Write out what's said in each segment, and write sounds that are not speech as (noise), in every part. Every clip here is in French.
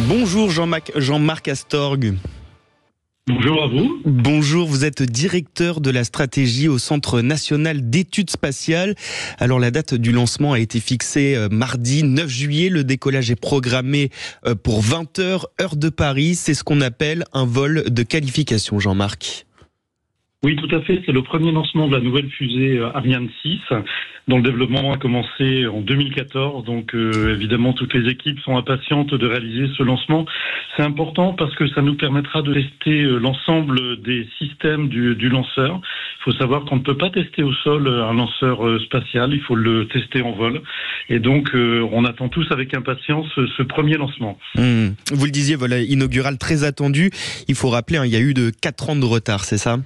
Bonjour Jean-Marc Jean Astorg. Bonjour à vous. Bonjour, vous êtes directeur de la stratégie au Centre national d'études spatiales. Alors la date du lancement a été fixée euh, mardi 9 juillet. Le décollage est programmé euh, pour 20h heure de Paris. C'est ce qu'on appelle un vol de qualification, Jean-Marc. Oui, tout à fait. C'est le premier lancement de la nouvelle fusée euh, Ariane 6, dont le développement a commencé en 2014. Donc, euh, évidemment, toutes les équipes sont impatientes de réaliser ce lancement. C'est important parce que ça nous permettra de tester euh, l'ensemble des systèmes du, lanceur. Il faut savoir qu'on ne peut pas tester au sol un lanceur spatial. Il faut le tester en vol. Et donc, on attend tous avec impatience ce premier lancement. Mmh. Vous le disiez, voilà, inaugural très attendu. Il faut rappeler, hein, il y a eu de 4 ans de retard, c'est ça?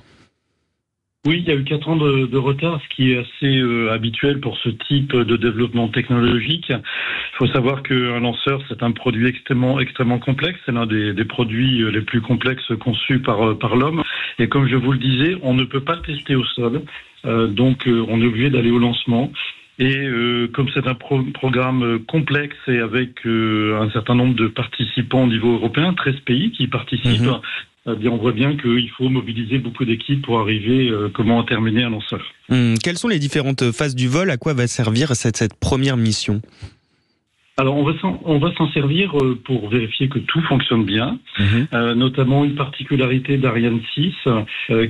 Oui, il y a eu quatre ans de, retard, ce qui est assez euh, habituel pour ce type de développement technologique. Il faut savoir qu'un lanceur, c'est un produit extrêmement, extrêmement complexe. C'est l'un des, produits euh, les plus complexes conçus par, euh, par l'homme. Et comme je vous le disais, on ne peut pas le tester au sol. donc, on est obligé d'aller au lancement. Et comme c'est un programme complexe et avec un certain nombre de participants au niveau européen, 13 pays qui participent, mhm. Eh bien, on voit bien qu'il faut mobiliser beaucoup d'équipes pour arriver euh, comment terminer un lanceur. Hmm, quelles sont les différentes phases du vol? À quoi va servir cette, cette première mission? Alors on va s'en servir euh, pour vérifier que tout fonctionne bien, mhm. euh, notamment une particularité d'Ariane 6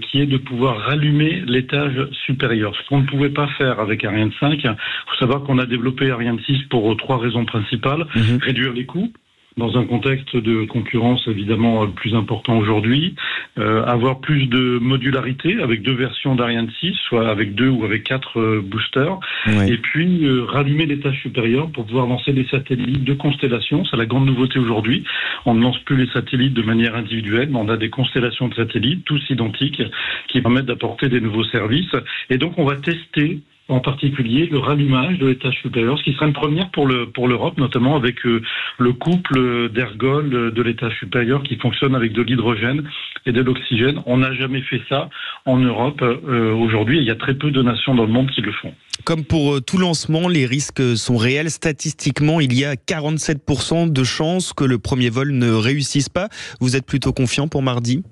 qui est de pouvoir rallumer l'étage supérieur, ce qu'on ne pouvait pas faire avec Ariane 5. Il faut savoir qu'on a développé Ariane 6 pour trois raisons principales mhm. réduire les coûts, dans un contexte de concurrence évidemment plus important aujourd'hui, euh, avoir plus de modularité avec deux versions d'Ariane 6, soit avec deux ou avec quatre euh, boosters, et puis euh, rallumer les tâches supérieures pour pouvoir lancer des satellites de constellation. C'est la grande nouveauté aujourd'hui. On ne lance plus les satellites de manière individuelle, mais on a des constellations de satellites, tous identiques, qui permettent d'apporter des nouveaux services. Et donc on va tester en particulier le rallumage de l'étage supérieur, ce qui serait une première pour le pour l'Europe, notamment avec euh, le couple d'ergol de l'étage supérieur qui fonctionne avec de l'hydrogène et de l'oxygène. On n'a jamais fait ça en Europe euh, aujourd'hui. Il y a très peu de nations dans le monde qui le font. Comme pour euh, tout lancement, les risques sont réels. Statistiquement, il y a 47% de chances que le premier vol ne réussisse pas. Vous êtes plutôt confiant pour mardi?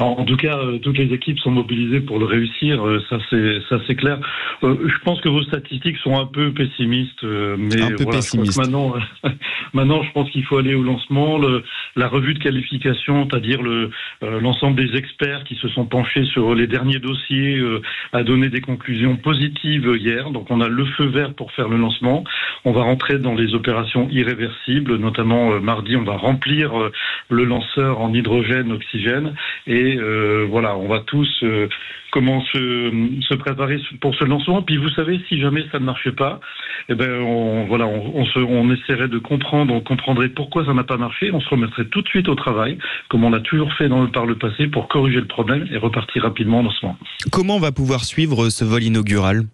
En tout cas, euh, toutes les équipes sont mobilisées pour le réussir. Euh, ça, c'est ça, c'est clair. Euh, je pense que vos statistiques sont un peu pessimistes, mais un peu voilà, maintenant, (laughs) maintenant, je pense qu'il faut aller au lancement. Le, la revue de qualification, c'est-à-dire le l'ensemble des experts qui se sont penchés sur les derniers dossiers, a donné des conclusions positives hier. Donc, on a le feu vert pour faire le lancement. On va rentrer dans les opérations irréversibles, notamment mardi, on va remplir le lanceur en hydrogène, oxygène et euh, voilà, on va tous euh, comment se, préparer pour ce lancement. Puis vous savez, si jamais ça ne marchait pas, eh ben voilà, on essaierait de comprendre, on comprendrait pourquoi ça n'a pas marché, on se remettrait tout de suite au travail, comme on l'a toujours fait dans le, par le passé, pour corriger le problème et repartir rapidement en lancement. Comment on va pouvoir suivre ce vol inaugural?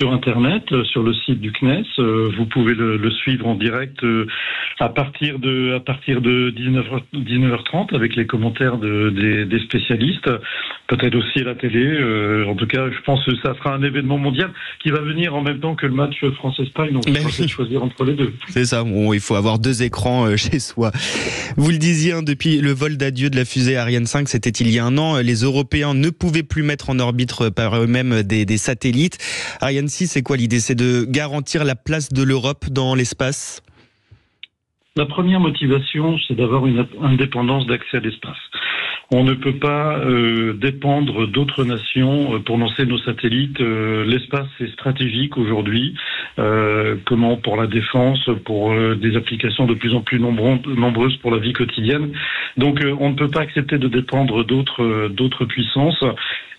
Sur Internet, euh, sur le site du CNES. Euh, vous pouvez le, suivre en direct euh, à partir de à partir de 19h, 19h30 avec les commentaires de, des, spécialistes, peut-être aussi à la télé. en tout cas, je pense que ça sera un événement mondial qui va venir en même temps que le match France-Espagne. Donc, il faut (laughs) choisir entre les deux. C'est ça. Bon, il faut avoir deux écrans (laughs) chez soi. Vous le disiez, hein, depuis le vol d'adieu de la fusée Ariane 5, c'était il y a un an, les Européens ne pouvaient plus mettre en orbite par eux-mêmes des, des satellites. Ariane c'est quoi l'idée? C'est de garantir la place de l'Europe dans l'espace? La première motivation, c'est d'avoir une indépendance d'accès à l'espace. On ne peut pas euh, dépendre d'autres nations euh, pour lancer nos satellites. Euh, l'espace est stratégique aujourd'hui, comment pour la défense, pour des applications de plus en plus nombreuses pour la vie quotidienne. Donc on ne peut pas accepter de dépendre d'autres d'autres puissances.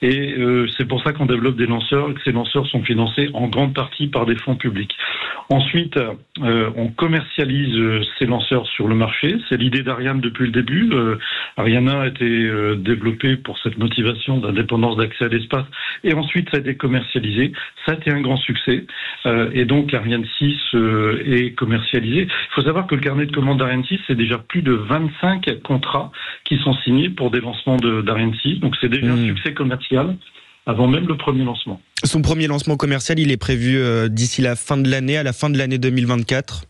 Et euh, c'est pour ça qu'on développe des lanceurs que ces lanceurs sont financés en grande partie par des fonds publics. Ensuite, euh, on commercialise euh, ces lanceurs sur le marché. C'est l'idée d'Ariane depuis le début. Ariana a développé pour cette motivation d'indépendance d'accès à l'espace. Et ensuite, ça a été commercialisé. Ça a été un grand succès. et donc, Ariane 6 est commercialisé. Il faut savoir que le carnet de commandes d'Ariane 6, c'est déjà plus de 25 contrats qui sont signés pour des lancements d'Ariane 6. Donc, c'est déjà un mmh. succès commercial avant même le premier lancement. Son premier lancement commercial, il est prévu euh, d'ici la fin de l'année, à la fin de l'année 2024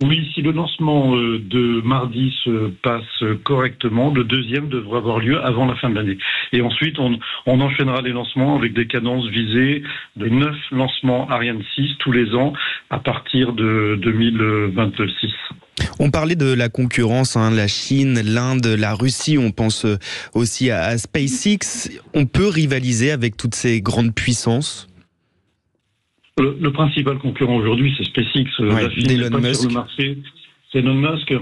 Oui, si le lancement euh, de mardi se passe correctement, le deuxième devrait avoir lieu avant la fin de l'année. Et ensuite, on, enchaînera les lancements avec des cadences visées de neuf lancements Ariane 6 tous les ans à partir de 2026. On parlait de la concurrence, hein, la Chine, l'Inde, la Russie, on pense euh, aussi à SpaceX. On peut rivaliser avec toutes ces grandes puissances? Le, principal concurrent aujourd'hui, c'est SpaceX. La Chine pas sur le marché. C'est Elon Musk.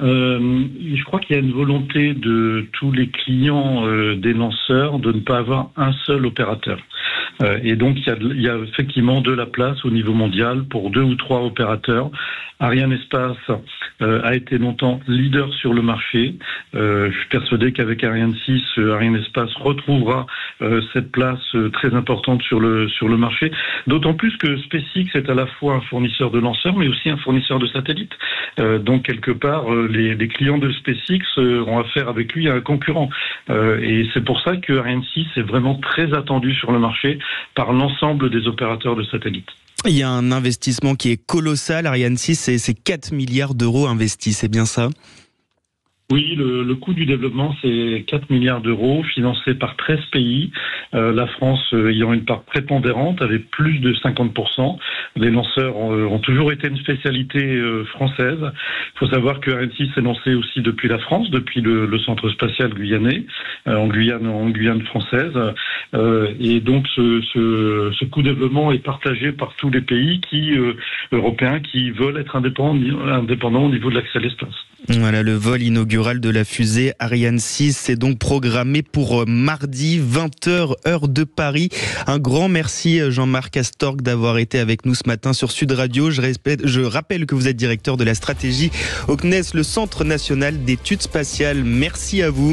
Euh, je crois qu'il y a une volonté de tous les clients euh, des lanceurs de ne pas avoir un seul opérateur. Euh, et donc il y, a, effectivement de la place au niveau mondial pour deux ou trois opérateurs. Ariane Espace euh, a été longtemps leader sur le marché. Euh, je suis persuadé qu'avec Ariane 6, Ariane Espace retrouvera cette place très importante sur le marché. D'autant plus que SpaceX est à la fois un fournisseur de lanceurs, mais aussi un fournisseur de satellites. donc quelque part les, clients de SpaceX ont affaire avec lui à un concurrent. Et c'est pour ça que Ariane 6 est vraiment très attendu sur le marché par l'ensemble des opérateurs de satellites. Il y a un investissement qui est colossal. Ariane 6, c'est 4 milliards d'euros investis, c'est bien ça? Oui, le, coût du développement, c'est 4 milliards d'euros, financé par 13 pays. Euh, la France euh, ayant une part prépondérante, avec plus de 50%. Les lanceurs ont, toujours été une spécialité euh, française. Il faut savoir que RN6 est lancé aussi depuis la France, depuis le, centre spatial guyanais, en Guyane, en Guyane française. et donc, ce, ce, ce, coût de développement est partagé par tous les pays qui, européens qui veulent être indépendants, indépendants au niveau de l'accès à l'espace. Voilà, le vol inaugural de la fusée Ariane 6 est donc programmé pour euh, mardi 20h heure de Paris. Un grand merci euh, Jean-Marc Astorg d'avoir été avec nous ce matin sur Sud Radio. Je, je rappelle que vous êtes directeur de la stratégie au CNES, le Centre national d'études spatiales. Merci à vous.